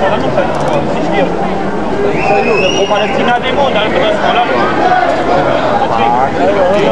Morano verloren. Nicht wir. Pro Palästina-Demo und dann wird das Morano. Deswegen.